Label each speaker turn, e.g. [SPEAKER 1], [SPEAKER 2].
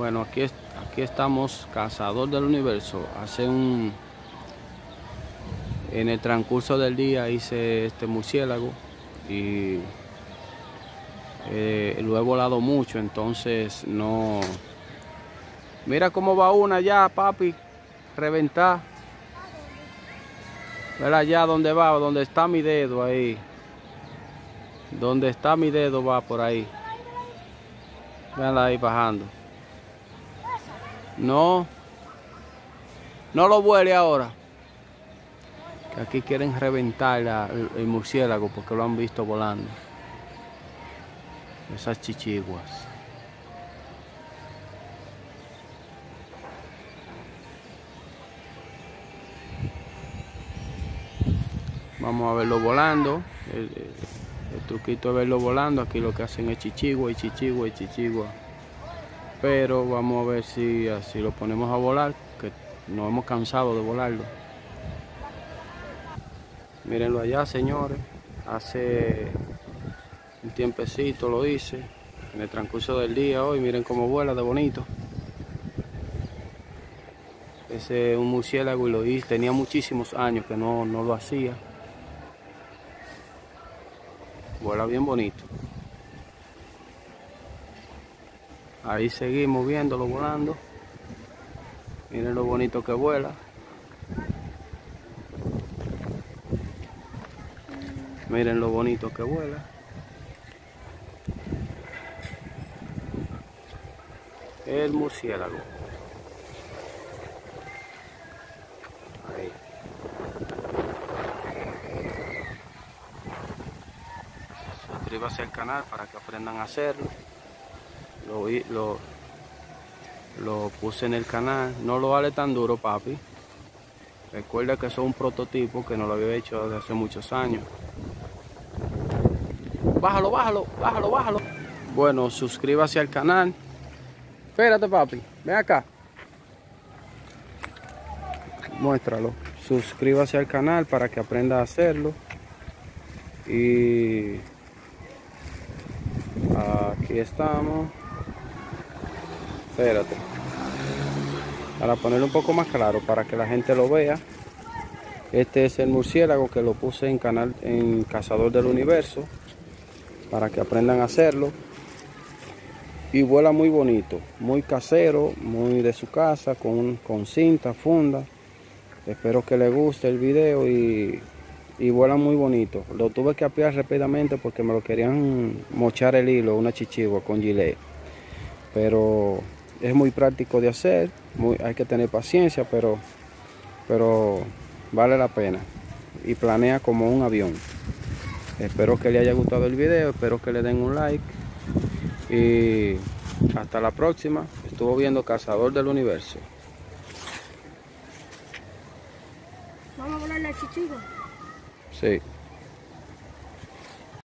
[SPEAKER 1] Bueno, aquí, aquí estamos, Cazador del Universo. Hace un... En el transcurso del día hice este murciélago y eh, lo he volado mucho, entonces no... Mira cómo va una ya, papi, reventar. Mira allá donde va, donde está mi dedo ahí. Donde está mi dedo va por ahí. Véanla ahí bajando. No. No lo vuele ahora. Aquí quieren reventar el, murciélago porque lo han visto volando. Esas chichiguas. Vamos a verlo volando. El, truquito es verlo volando. Aquí lo que hacen es chichigua y chichigua y chichigua pero vamos a ver si así lo ponemos a volar, que nos hemos cansado de volarlo. Mírenlo allá, señores. Hace un tiempecito lo hice, en el transcurso del día hoy. Miren cómo vuela de bonito. Ese es un murciélago y lo hice. Tenía muchísimos años que no, no lo hacía. Vuela bien bonito. Ahí seguimos viéndolo volando. Miren lo bonito que vuela. Miren lo bonito que vuela. El murciélago. Ahí. Suscríbase al canal para que aprendan a hacerlo lo, lo, lo puse en el canal. No lo vale tan duro, papi. Recuerda que eso es un prototipo que no lo había hecho desde hace muchos años. Bájalo, bájalo, bájalo, bájalo. Bueno, suscríbase al canal. Espérate, papi. Ven acá. Muéstralo. Suscríbase al canal para que aprenda a hacerlo. Y aquí estamos. Espérate. Para ponerlo un poco más claro, para que la gente lo vea. Este es el murciélago que lo puse en canal en Cazador del Universo. Para que aprendan a hacerlo. Y vuela muy bonito, muy casero, muy de su casa, con, con cinta, funda. Espero que les guste el video y, y vuela muy bonito. Lo tuve que apiar rápidamente porque me lo querían mochar el hilo, una chichigua con gilet. Pero es muy práctico de hacer, muy, hay que tener paciencia, pero, pero vale la pena. Y planea como un avión. Espero que les haya gustado el video, espero que le den un like. Y hasta la próxima. Estuvo viendo Cazador del Universo.
[SPEAKER 2] Vamos a volar la chichiga.
[SPEAKER 1] Sí.